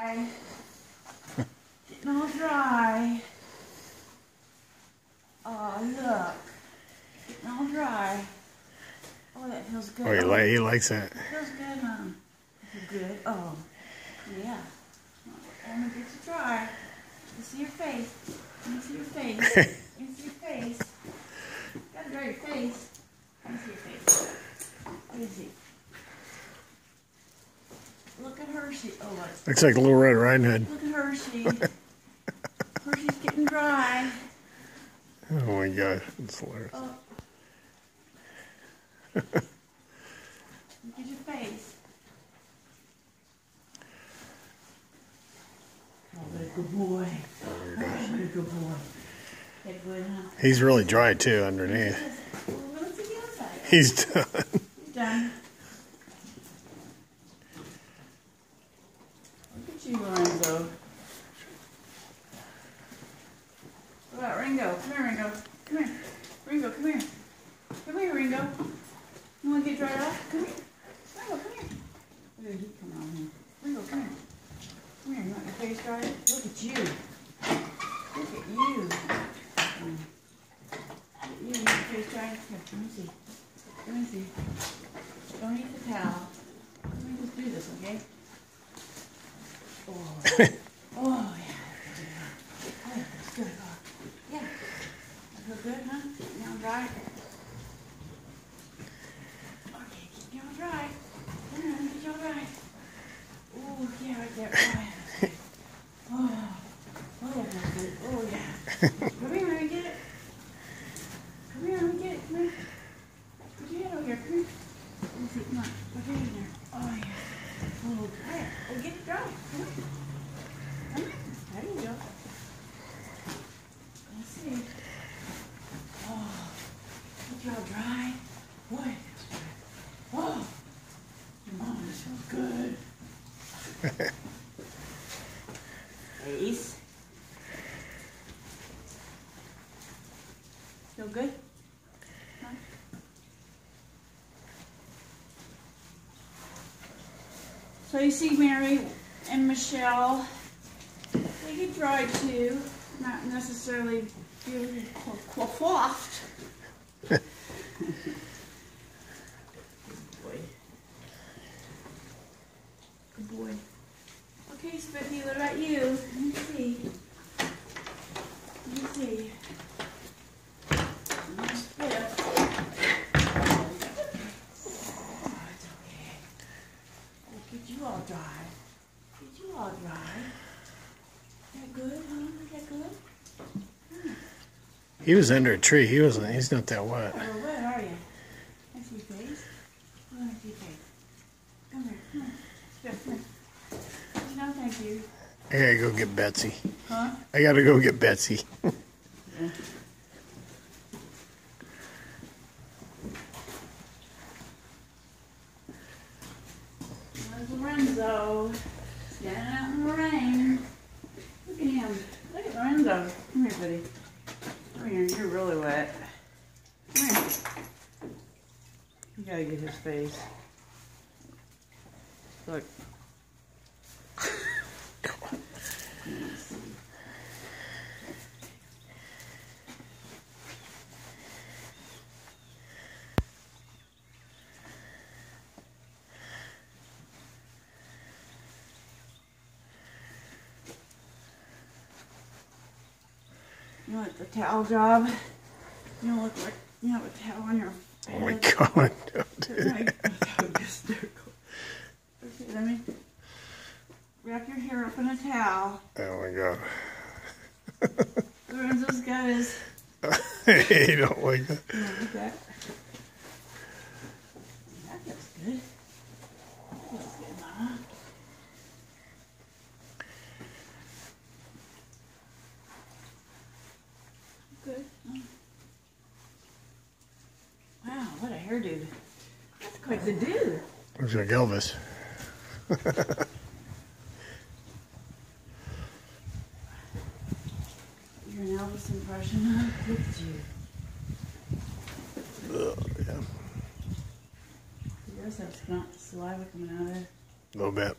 dry. Getting all dry. Oh, look. Getting all dry. Oh, that feels good. Oh, he, li- he likes that. Feels good, huh? Good. Oh, yeah. Let me get you dry. Let me see your face. Let me see your face. Let me see your face. Gotta dry your face. Let me see your face. Let me see. Look at Hershey. Oh, look. Looks like a Little Red Riding Hood. Look at Hershey. Hershey's getting dry. Oh my gosh, it's hilarious. Oh. Look at your face. Oh, what a good boy. Oh, what a good boy. Huh? He's really dry too underneath. Well, let's see the other side. He's done. He's done. Look at you, Lorenzo. What about Ringo? Come here, Ringo. Come here. Ringo, come here. Come here, Ringo. You want to get dried off? Come here. Ringo, come here. Look at heat coming on here. Ringo, come here. Come here. You want your face dried? Look at you. Look at you. Look at. You your face dried? Here, let me see. Let me see. Don't eat the towel. Let me just do this, okay? Oh, oh yeah. Oh, that's good. Oh, yeah. That feel good, huh? Now dry. Okay, keep all dry. Come on, dry. Oh, yeah, right there. Oh, yeah. Oh, oh, that good. Oh, yeah. Come here, let me get it. Come here, let me get it. Come here. Put your head over here. Come here. Let me see. Come on. Put your head in there. Oh, yeah. Oh, dry. Oh, get it dry. Come here. Come here. There you go. Let's see. Oh, look how dry. Boy, it feels good. Oh, oh, this feels good. Face. Feel good? Huh? So you see Mary and Michelle, they get dry too, not necessarily qu- coiffed. Good boy. Good boy. Okay, Spiffy, what about you? Let me see. Let me see. Here's Spiff. Oh, it's okay. We'll get you all dry. Get you all dry. That good, huh? Is that good? Hmm. He was under a tree. He wasn't. He's not that wet. Oh, wet are you? I see your face. Oh, I see your face. Come here, come here. Spiff, come here. No, thank you. I gotta go get Betsy. Huh? I gotta go get Betsy. There's Lorenzo. Standing out in the rain. Look at him. Look at Lorenzo. Come here, buddy. Come here. You're really wet. Come here. You gotta get his face. Look. You want the towel job? You don't look like you have a towel on your Oh my god. Don't that. Okay, let me wrap your hair up in a towel. Oh my god. Lorenzo's got his. he don't like that. You know, look that. That feels good. Feels good, Mama. Good. huh? Wow, what a hairdo. That's quite the do. Looks like Elvis. You're an Elvis impression, huh? Look at you. Ugh, yeah. You guys have saliva coming out of there. A little bit.